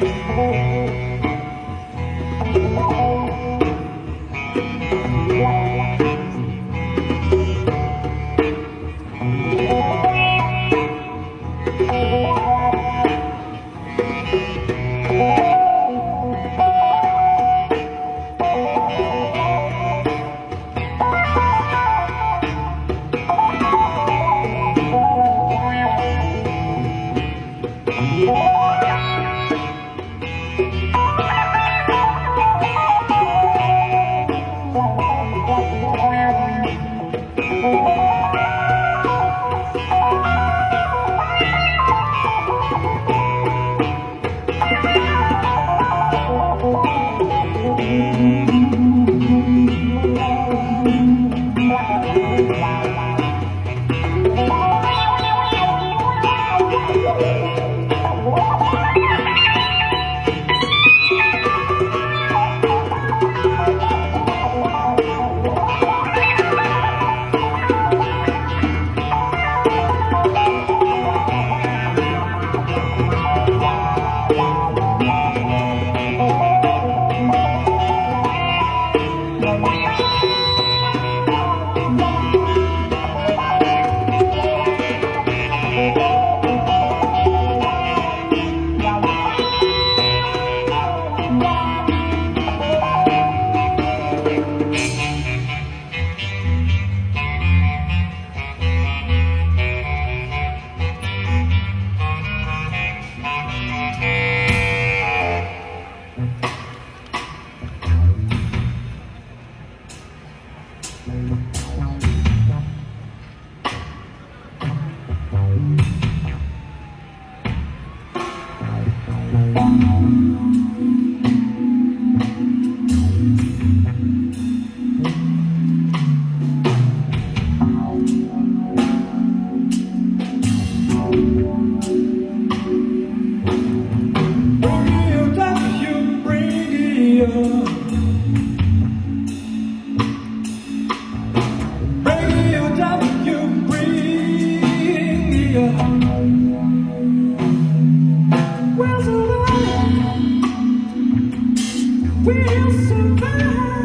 Thank you. We'll survive.